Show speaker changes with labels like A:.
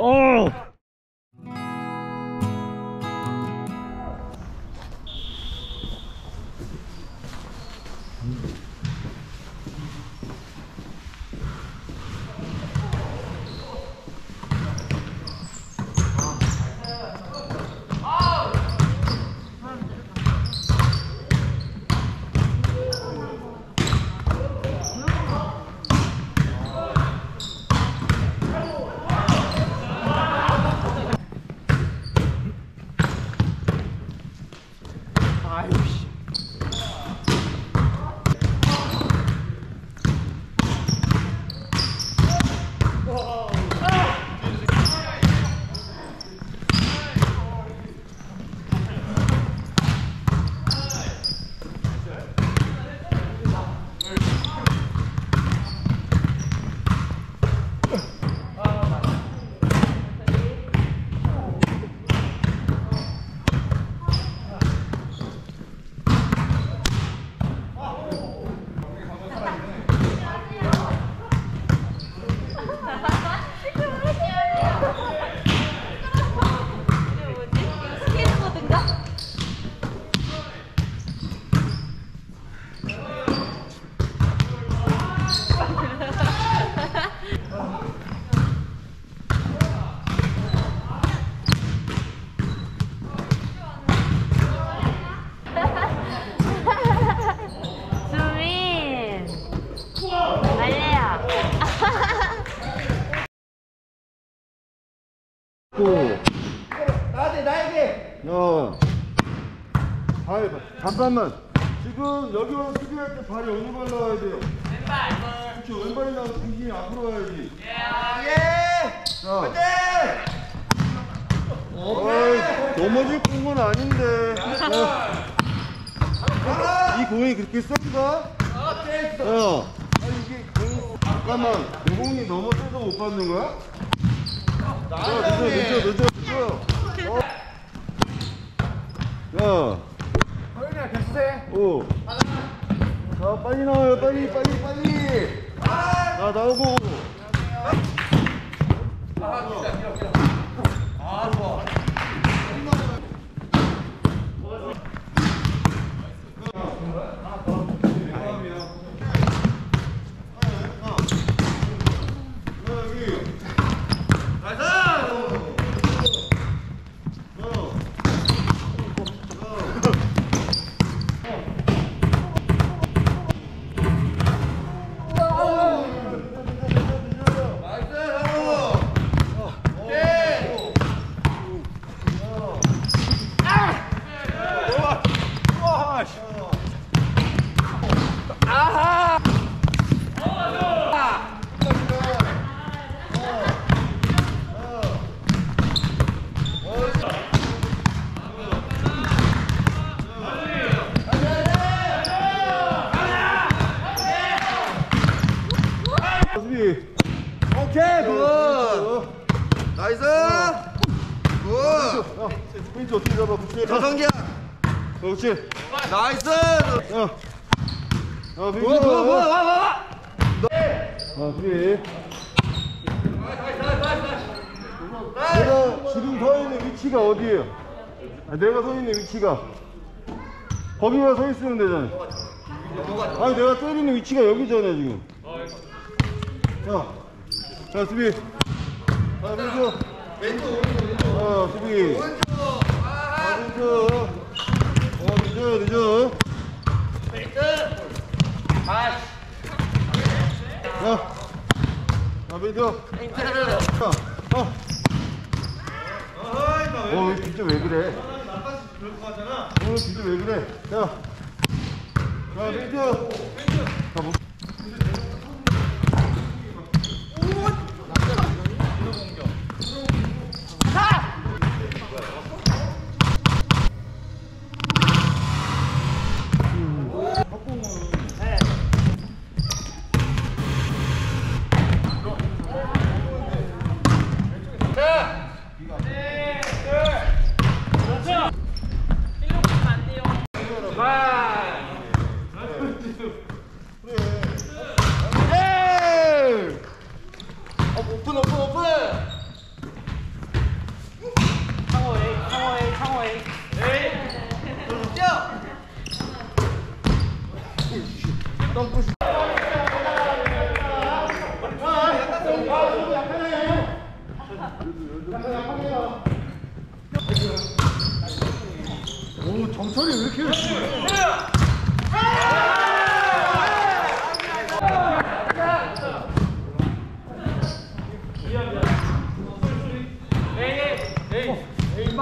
A: 어. 아유 씨.
B: 스케이트보드인가? 수민 말래야
A: 또.
C: 나한테 나에게
A: 야. 발 잠깐만. 지금 여기 와서 수비할 때 발이 어느 발 나와야 돼요? 왼발. 그렇죠. 왼발이 나와서 중심이 앞으로 가야지.
C: 예
A: 자.
C: 네
A: 어이, 넘어질 공은 아닌데. 야. 이 공이 그렇게 센가? 야. 아니 이게 공 잠깐만. 공이 넘어져서 못 받는 거야? 어. 나와요. 빨리, 빨리, 빨리. 자, 나오고. 수비.
C: good nice good
A: 야, 페인트 어떻게 잡아? 붙여.
C: 저성기야
A: 그렇지.
C: nice
A: 야. 야, 페인트.
C: good good good 와와 와
A: 아, 수비. 내가 지금 서 있는 위치가 어디예요? 아, 내가 서 있는 위치가 거기만 서 있으면 되잖아. 아니 내가 때리는 위치가 여기잖아 지금. 자, 자 수비. 자 왼쪽.
C: 왼쪽 오른쪽
A: 자 수비.
C: 오른쪽
A: 자 왼쪽. 어 늦어 늦어.
C: 아씨
A: 자. 자 왼쪽. 자. 어. 어, 진짜 왜 그래? 어, 진짜 왜 그래? 자, 자, 왼쪽. 자, 뭐. 꺾고 싶다. 오 정철이 왜 이렇게 열심히 해? 에이 에이 에이